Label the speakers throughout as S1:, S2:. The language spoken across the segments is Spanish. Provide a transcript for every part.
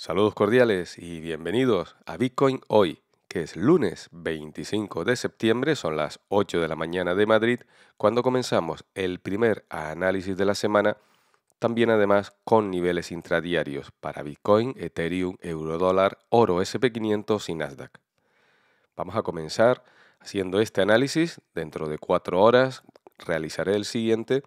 S1: Saludos cordiales y bienvenidos a Bitcoin hoy, que es lunes 25 de septiembre, son las 8 de la mañana de Madrid, cuando comenzamos el primer análisis de la semana, también además con niveles intradiarios para Bitcoin, Ethereum, Eurodólar, Oro SP500 y Nasdaq. Vamos a comenzar haciendo este análisis dentro de cuatro horas, realizaré el siguiente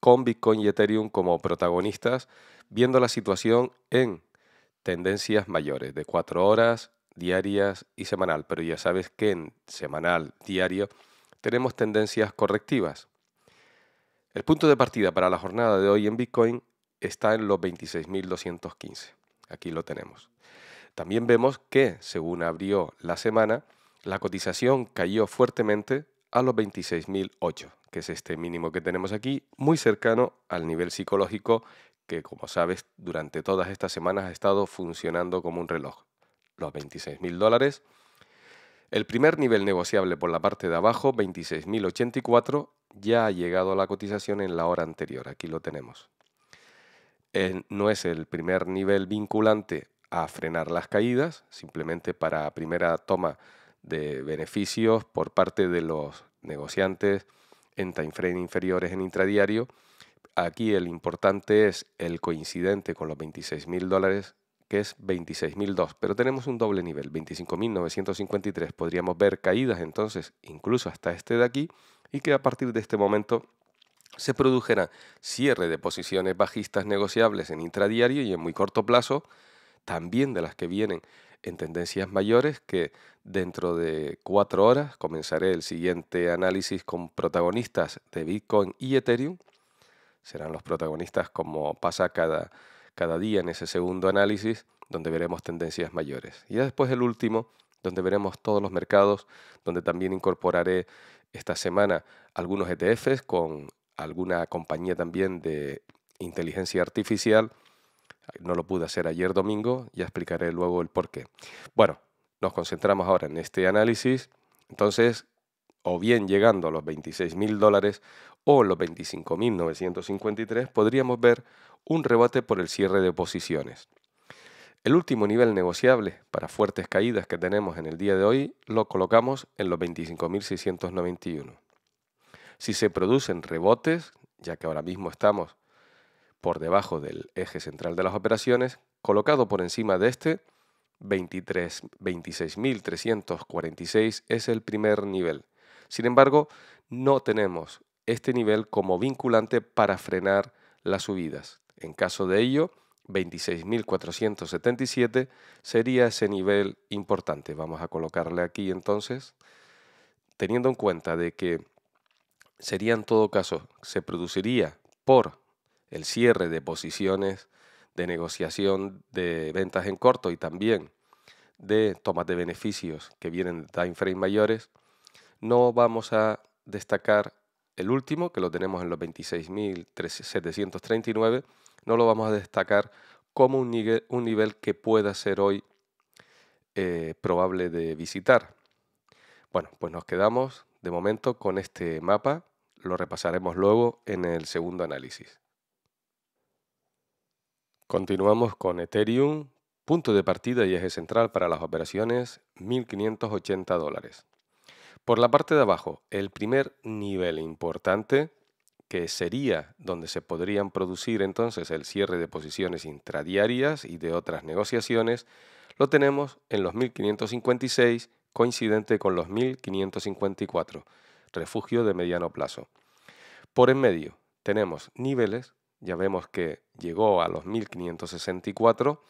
S1: con Bitcoin y Ethereum como protagonistas, viendo la situación en tendencias mayores de cuatro horas, diarias y semanal. Pero ya sabes que en semanal, diario, tenemos tendencias correctivas. El punto de partida para la jornada de hoy en Bitcoin está en los 26.215. Aquí lo tenemos. También vemos que, según abrió la semana, la cotización cayó fuertemente a los 26.008, que es este mínimo que tenemos aquí, muy cercano al nivel psicológico que, como sabes, durante todas estas semanas ha estado funcionando como un reloj. Los 26.000 dólares. El primer nivel negociable por la parte de abajo, 26.084, ya ha llegado a la cotización en la hora anterior. Aquí lo tenemos. no es el primer nivel vinculante a frenar las caídas, simplemente para primera toma de beneficios por parte de los negociantes en time frame inferiores en intradiario. Aquí el importante es el coincidente con los 26 mil dólares, que es 26.002, pero tenemos un doble nivel, 25.953. Podríamos ver caídas entonces incluso hasta este de aquí y que a partir de este momento se produjera cierre de posiciones bajistas negociables en intradiario y en muy corto plazo, también de las que vienen en tendencias mayores que dentro de cuatro horas comenzaré el siguiente análisis con protagonistas de Bitcoin y Ethereum. Serán los protagonistas como pasa cada, cada día en ese segundo análisis, donde veremos tendencias mayores. Y después el último, donde veremos todos los mercados, donde también incorporaré esta semana algunos ETFs con alguna compañía también de inteligencia artificial no lo pude hacer ayer domingo, ya explicaré luego el por qué. Bueno, nos concentramos ahora en este análisis. Entonces, o bien llegando a los 26 mil dólares o los 25.953, podríamos ver un rebote por el cierre de posiciones. El último nivel negociable para fuertes caídas que tenemos en el día de hoy lo colocamos en los 25.691. Si se producen rebotes, ya que ahora mismo estamos por debajo del eje central de las operaciones, colocado por encima de este, 26.346 es el primer nivel. Sin embargo, no tenemos este nivel como vinculante para frenar las subidas. En caso de ello, 26.477 sería ese nivel importante. Vamos a colocarle aquí entonces, teniendo en cuenta de que sería en todo caso, se produciría por el cierre de posiciones de negociación de ventas en corto y también de tomas de beneficios que vienen de time frame mayores, no vamos a destacar el último, que lo tenemos en los 26.739, no lo vamos a destacar como un nivel, que pueda ser hoy eh, probable de visitar. Bueno, pues nos quedamos de momento con este mapa, lo repasaremos luego en el segundo análisis. Continuamos con Ethereum, punto de partida y eje central para las operaciones 1.580 dólares. Por la parte de abajo, el primer nivel importante, que sería donde se podrían producir entonces el cierre de posiciones intradiarias y de otras negociaciones, lo tenemos en los 1.556, coincidente con los 1.554, refugio de mediano plazo. Por en medio tenemos niveles ya vemos que llegó a los 1564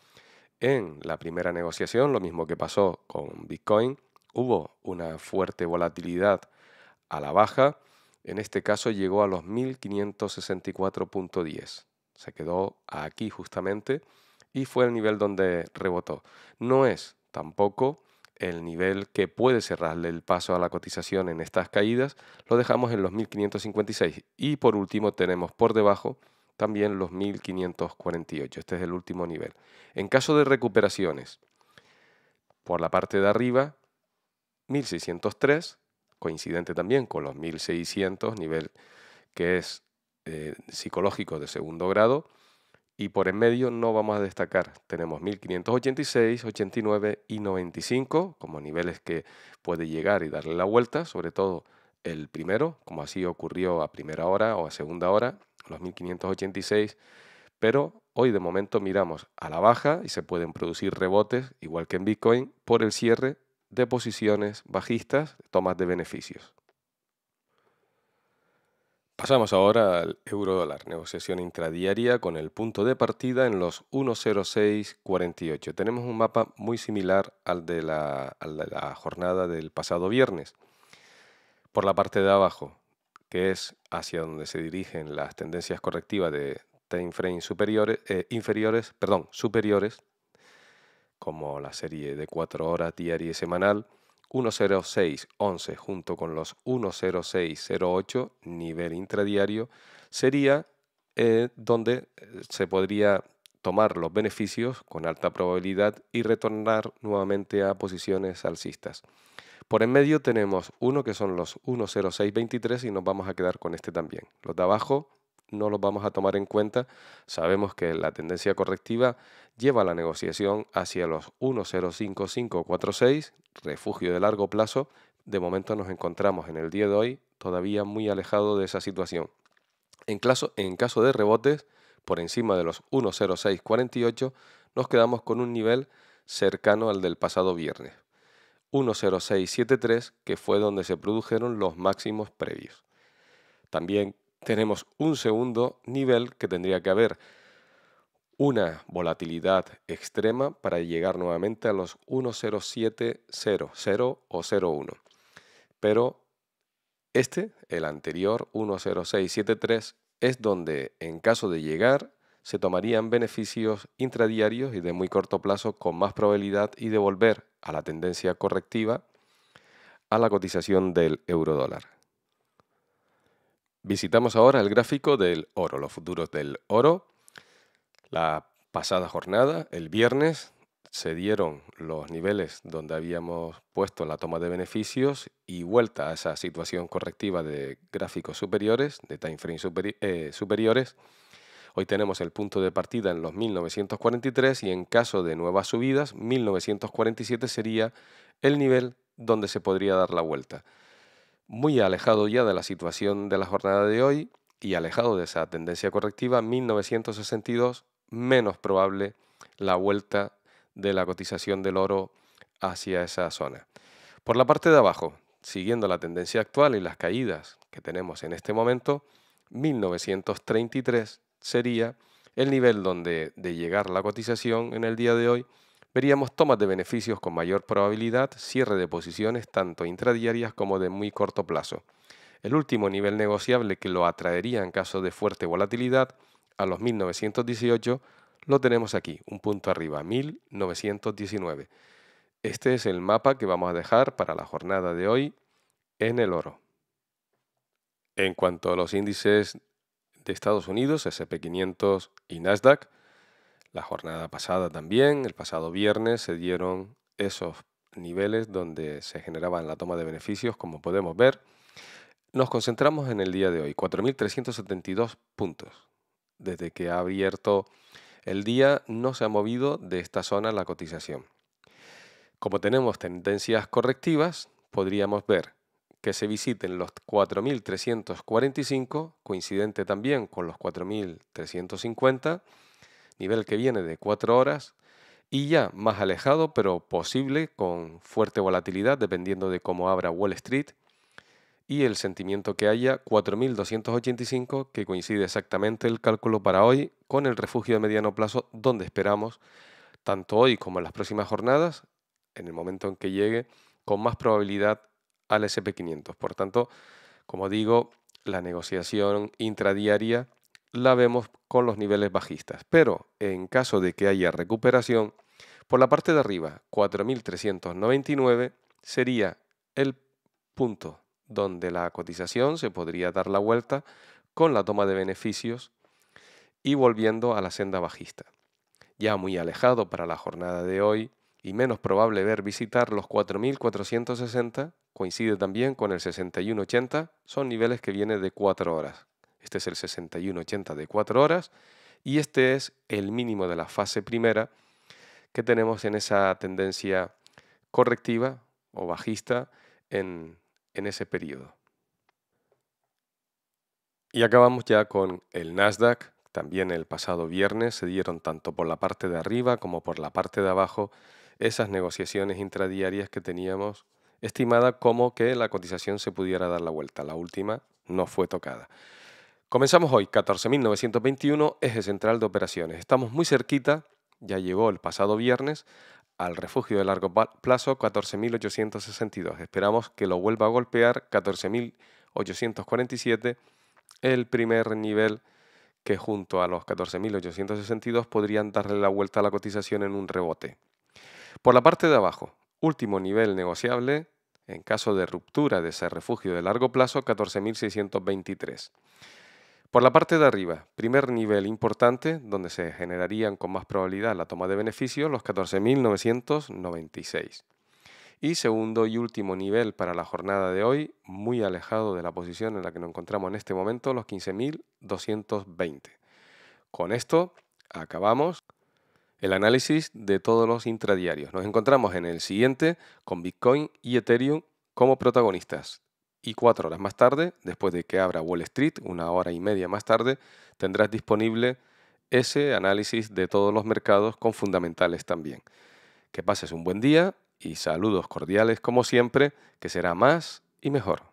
S1: en la primera negociación, lo mismo que pasó con Bitcoin, hubo una fuerte volatilidad a la baja, en este caso llegó a los 1564.10. Se quedó aquí justamente y fue el nivel donde rebotó. No es tampoco el nivel que puede cerrarle el paso a la cotización en estas caídas, lo dejamos en los 1556 y por último tenemos por debajo también los 1548. Este es el último nivel. En caso de recuperaciones, por la parte de arriba, 1603, coincidente también con los 1600, nivel que es eh, psicológico de segundo grado, y por en medio no vamos a destacar. Tenemos 1586, 89 y 95 como niveles que puede llegar y darle la vuelta, sobre todo el primero, como así ocurrió a primera hora o a segunda hora, los 1586, pero hoy de momento miramos a la baja y se pueden producir rebotes, igual que en Bitcoin, por el cierre de posiciones bajistas, tomas de beneficios. Pasamos ahora al euro dólar, negociación intradiaria con el punto de partida en los 10648. Tenemos un mapa muy similar al de la, la jornada del pasado viernes. Por la parte de abajo, que es hacia donde se dirigen las tendencias correctivas de time frame superiores, eh, inferiores, perdón, superiores, como la serie de 4 horas diaria y semanal, 10611 junto con los 10608 nivel intradiario sería eh, donde eh, se podría tomar los beneficios con alta probabilidad y retornar nuevamente a posiciones alcistas. Por en medio tenemos uno que son los 10623 y nos vamos a quedar con este también. Los de abajo no los vamos a tomar en cuenta. Sabemos que la tendencia correctiva lleva la negociación hacia los 1.05546, refugio de largo plazo. De momento nos encontramos en el día de hoy todavía muy alejado de esa situación. En, en caso de rebotes, por encima de los 1.0648, nos quedamos con un nivel cercano al del pasado viernes. 1.0673, que fue donde se produjeron los máximos previos. También tenemos un segundo nivel que tendría que haber una volatilidad extrema para llegar nuevamente a los 10700 o 01. Pero este, el anterior 10673, es donde en caso de llegar se tomarían beneficios intradiarios y de muy corto plazo con más probabilidad y de volver a la tendencia correctiva a la cotización del euro dólar. Visitamos ahora el gráfico del oro, los futuros del oro. La pasada jornada, el viernes, se dieron los niveles donde habíamos puesto la toma de beneficios y vuelta a esa situación correctiva de gráficos superiores, de time frame eh, superiores. Hoy tenemos el punto de partida en los 1943 y en caso de nuevas subidas, 1947 sería el nivel donde se podría dar la vuelta muy alejado ya de la situación de la jornada de hoy y alejado de esa tendencia correctiva, 1962 menos probable la vuelta de la cotización del oro hacia esa zona. Por la parte de abajo, siguiendo la tendencia actual y las caídas que tenemos en este momento, 1933 sería el nivel donde de llegar la cotización en el día de hoy veríamos tomas de beneficios con mayor probabilidad, cierre de posiciones tanto intradiarias como de muy corto plazo. El último nivel negociable que lo atraería en caso de fuerte volatilidad a los 1918 lo tenemos aquí, un punto arriba, 1919. Este es el mapa que vamos a dejar para la jornada de hoy en el oro. En cuanto a los índices de Estados Unidos, SP500 y Nasdaq, la jornada pasada también, el pasado viernes, se dieron esos niveles donde se generaban la toma de beneficios, como podemos ver. Nos concentramos en el día de hoy, 4.372 puntos. Desde que ha abierto el día no se ha movido de esta zona la cotización. Como tenemos tendencias correctivas, podríamos ver que se visiten los 4.345, coincidente también con los 4.350, nivel que viene de 4 horas y ya más alejado, pero posible, con fuerte volatilidad, dependiendo de cómo abra Wall Street, y el sentimiento que haya 4.285, que coincide exactamente el cálculo para hoy con el refugio de mediano plazo, donde esperamos, tanto hoy como en las próximas jornadas, en el momento en que llegue, con más probabilidad al SP500. Por tanto, como digo, la negociación intradiaria la vemos con los niveles bajistas. Pero en caso de que haya recuperación, por la parte de arriba, 4.399 sería el punto donde la cotización se podría dar la vuelta con la toma de beneficios y volviendo a la senda bajista. Ya muy alejado para la jornada de hoy y menos probable ver visitar los 4.460, coincide también con el 6180, son niveles que vienen de 4 horas. Este es el 6180 de 4 horas Y este es el mínimo de la fase primera que tenemos en esa tendencia correctiva o bajista en, en ese periodo. Y acabamos ya con el Nasdaq. También el pasado viernes se dieron tanto por la parte de arriba como por la parte de abajo esas negociaciones intradiarias que teníamos estimada como que la cotización se pudiera dar la vuelta. La última no fue tocada. Comenzamos hoy, 14.921, eje central de operaciones. Estamos muy cerquita, ya llegó el pasado viernes, al refugio de largo plazo 14.862. Esperamos que lo vuelva a golpear 14.847, el primer nivel que junto a los 14.862 podrían darle la vuelta a la cotización en un rebote. Por la parte de abajo, último nivel negociable, en caso de ruptura de ese refugio de largo plazo, 14.623. Por la parte de arriba, primer nivel importante, donde se generarían con más probabilidad la toma de beneficio, los 14.996. Y segundo y último nivel para la jornada de hoy, muy alejado de la posición en la que nos encontramos en este momento, los 15.220. Con esto acabamos el análisis de todos los intradiarios. Nos encontramos en el siguiente con Bitcoin y Ethereum como protagonistas. Y cuatro horas más tarde, después de que abra Wall Street, una hora y media más tarde, tendrás disponible ese análisis de todos los mercados con fundamentales también. Que pases un buen día y saludos cordiales como siempre, que será más y mejor.